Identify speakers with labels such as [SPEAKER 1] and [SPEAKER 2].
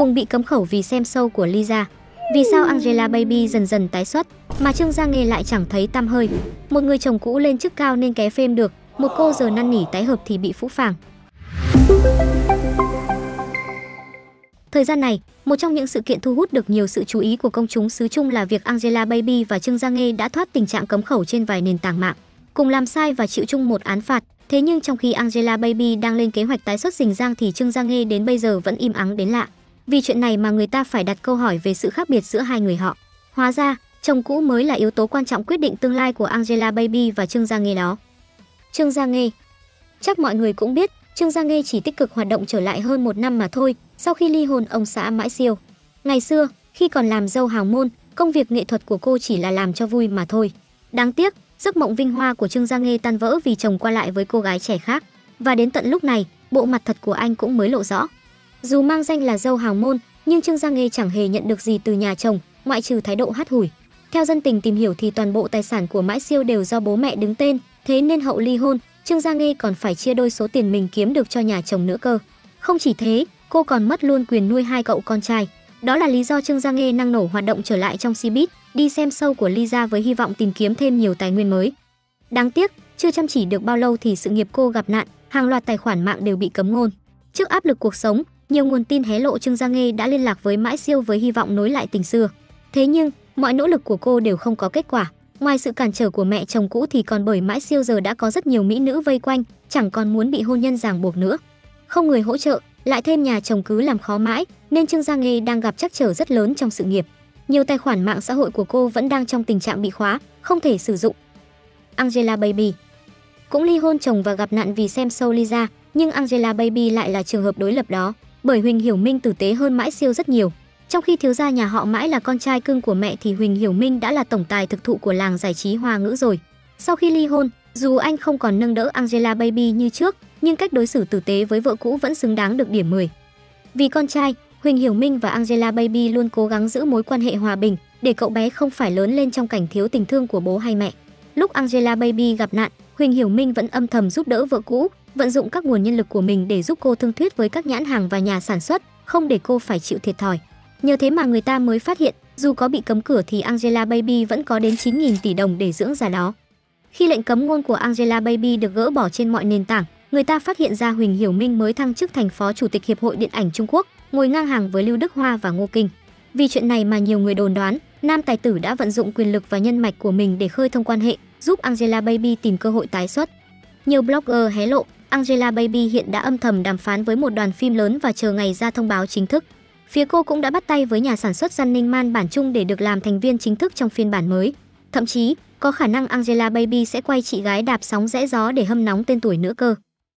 [SPEAKER 1] cùng bị cấm khẩu vì xem show của Lisa. Vì sao Angela Baby dần dần tái xuất, mà Trương Gia Nghê lại chẳng thấy tăm hơi? Một người chồng cũ lên chức cao nên ké phêm được, một cô giờ năn nỉ tái hợp thì bị phũ phàng. Thời gian này, một trong những sự kiện thu hút được nhiều sự chú ý của công chúng xứ Trung là việc Angela Baby và Trương Gia Nghê đã thoát tình trạng cấm khẩu trên vài nền tảng mạng, cùng làm sai và chịu chung một án phạt. Thế nhưng trong khi Angela Baby đang lên kế hoạch tái xuất rình giang thì Trương Gia Nghê đến bây giờ vẫn im ắng đến lạ. Vì chuyện này mà người ta phải đặt câu hỏi về sự khác biệt giữa hai người họ. Hóa ra, chồng cũ mới là yếu tố quan trọng quyết định tương lai của Angela Baby và Trương Gia Nghê đó. Trương Gia Nghê Chắc mọi người cũng biết, Trương Gia Nghê chỉ tích cực hoạt động trở lại hơn một năm mà thôi, sau khi ly hôn ông xã mãi siêu. Ngày xưa, khi còn làm dâu hào môn, công việc nghệ thuật của cô chỉ là làm cho vui mà thôi. Đáng tiếc, giấc mộng vinh hoa của Trương Gia Nghê tan vỡ vì chồng qua lại với cô gái trẻ khác. Và đến tận lúc này, bộ mặt thật của anh cũng mới lộ rõ. Dù mang danh là dâu hàng môn, nhưng Trương Gia Nghê chẳng hề nhận được gì từ nhà chồng, ngoại trừ thái độ hắt hủi. Theo dân tình tìm hiểu thì toàn bộ tài sản của Mãi Siêu đều do bố mẹ đứng tên, thế nên hậu ly hôn, Trương Gia Nghê còn phải chia đôi số tiền mình kiếm được cho nhà chồng nữa cơ. Không chỉ thế, cô còn mất luôn quyền nuôi hai cậu con trai. Đó là lý do Trương Gia Nghê năng nổ hoạt động trở lại trong Cbiz, đi xem show của Lisa với hy vọng tìm kiếm thêm nhiều tài nguyên mới. Đáng tiếc, chưa chăm chỉ được bao lâu thì sự nghiệp cô gặp nạn, hàng loạt tài khoản mạng đều bị cấm ngôn. Trước áp lực cuộc sống, nhiều nguồn tin hé lộ Trương Gia Nghê đã liên lạc với Mãi Siêu với hy vọng nối lại tình xưa. Thế nhưng, mọi nỗ lực của cô đều không có kết quả. Ngoài sự cản trở của mẹ chồng cũ thì còn bởi Mãi Siêu giờ đã có rất nhiều mỹ nữ vây quanh, chẳng còn muốn bị hôn nhân ràng buộc nữa. Không người hỗ trợ, lại thêm nhà chồng cứ làm khó mãi, nên Trương Gia Nghê đang gặp trắc trở rất lớn trong sự nghiệp. Nhiều tài khoản mạng xã hội của cô vẫn đang trong tình trạng bị khóa, không thể sử dụng. Angela Baby cũng ly hôn chồng và gặp nạn vì xem show Lisa, nhưng Angela Baby lại là trường hợp đối lập đó bởi Huỳnh Hiểu Minh tử tế hơn Mãi Siêu rất nhiều. Trong khi thiếu gia nhà họ Mãi là con trai cưng của mẹ thì Huỳnh Hiểu Minh đã là tổng tài thực thụ của làng giải trí hoa ngữ rồi. Sau khi ly hôn, dù anh không còn nâng đỡ Angela Baby như trước, nhưng cách đối xử tử tế với vợ cũ vẫn xứng đáng được điểm 10. Vì con trai, Huỳnh Hiểu Minh và Angela Baby luôn cố gắng giữ mối quan hệ hòa bình để cậu bé không phải lớn lên trong cảnh thiếu tình thương của bố hay mẹ. Lúc Angela Baby gặp nạn, Huỳnh Hiểu Minh vẫn âm thầm giúp đỡ vợ cũ, vận dụng các nguồn nhân lực của mình để giúp cô thương thuyết với các nhãn hàng và nhà sản xuất, không để cô phải chịu thiệt thòi. Nhờ thế mà người ta mới phát hiện, dù có bị cấm cửa thì Angela Baby vẫn có đến 9.000 tỷ đồng để dưỡng già đó. Khi lệnh cấm ngôn của Angela Baby được gỡ bỏ trên mọi nền tảng, người ta phát hiện ra Huỳnh Hiểu Minh mới thăng chức thành phó chủ tịch Hiệp hội Điện ảnh Trung Quốc, ngồi ngang hàng với Lưu Đức Hoa và Ngô Kinh. Vì chuyện này mà nhiều người đồn đoán, nam tài tử đã vận dụng quyền lực và nhân mạch của mình để khơi thông quan hệ, giúp Angela Baby tìm cơ hội tái xuất. Nhiều blogger hé lộ, Angela Baby hiện đã âm thầm đàm phán với một đoàn phim lớn và chờ ngày ra thông báo chính thức. Phía cô cũng đã bắt tay với nhà sản xuất Ninh Man bản chung để được làm thành viên chính thức trong phiên bản mới. Thậm chí, có khả năng Angela Baby sẽ quay chị gái đạp sóng rẽ gió để hâm nóng tên tuổi nữa cơ.